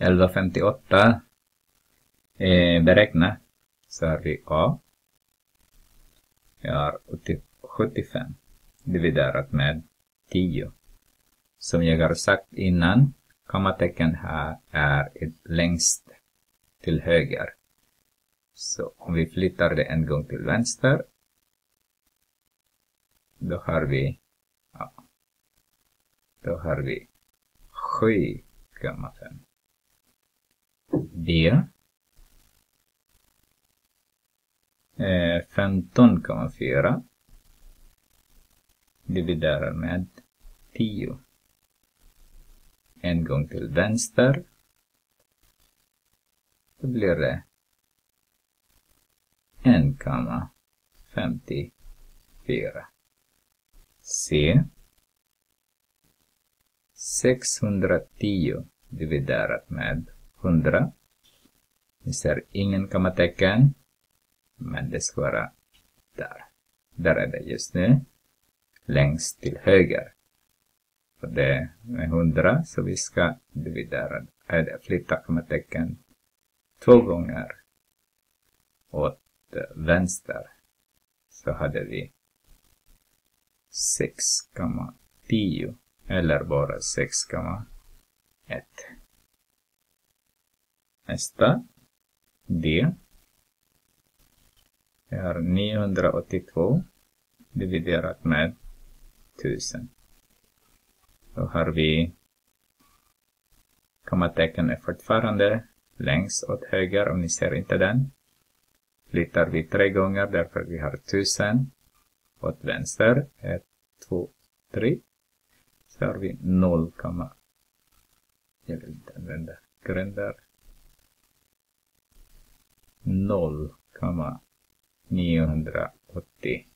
1158 eh, beräkna så har vi A. Vi har 75 dividerat med 10. Som jag har sagt innan, kommatecken här är längst till höger. Så om vi flyttar det en gång till vänster, då har vi, ja, då har vi 7,5 d Eh, 15,4 dividerar med 10. En gång till vänster. Då blir det 1,54. C. 610 dividerat med 100. Ni ser ingen kommatecken, men det ska vara där. Där är det just nu, längst till höger. Och det är 100, så vi ska dividera, eller flytta kommatecken två gånger åt vänster. Så hade vi 6,10 eller bara 6,1. Nästa. D. Vi har 982 dividerat med 1000. Då har vi kommatecken är fortfarande längst åt höger om ni ser inte den. Flyttar vi tre gånger därför vi har 1000 åt vänster. 1, 2, 3. Så har vi 0, jag vill inte använda grunder, 0,980